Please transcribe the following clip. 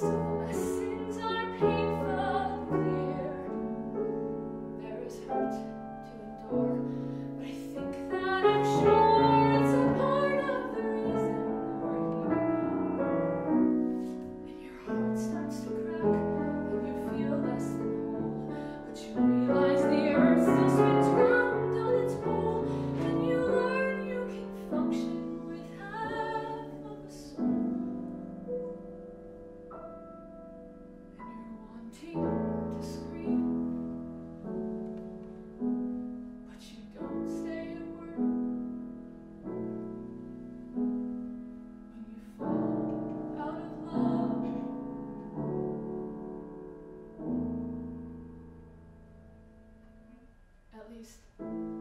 So least.